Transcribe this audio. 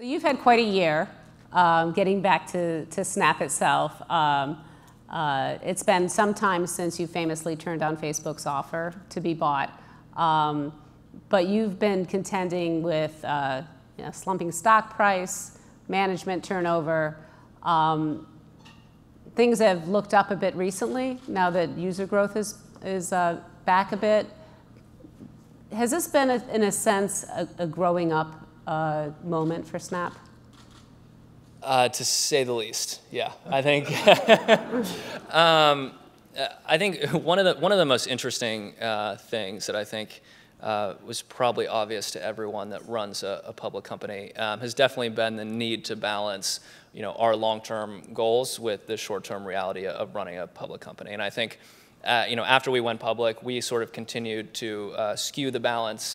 So you've had quite a year um, getting back to, to Snap itself. Um, uh, it's been some time since you famously turned down Facebook's offer to be bought. Um, but you've been contending with uh, you know, slumping stock price, management turnover. Um, things have looked up a bit recently now that user growth is, is uh, back a bit. Has this been, a, in a sense, a, a growing up uh, moment for Snap? Uh, to say the least, yeah. I think, um, I think one of the one of the most interesting uh, things that I think uh, was probably obvious to everyone that runs a, a public company um, has definitely been the need to balance, you know, our long-term goals with the short-term reality of running a public company. And I think, uh, you know, after we went public, we sort of continued to uh, skew the balance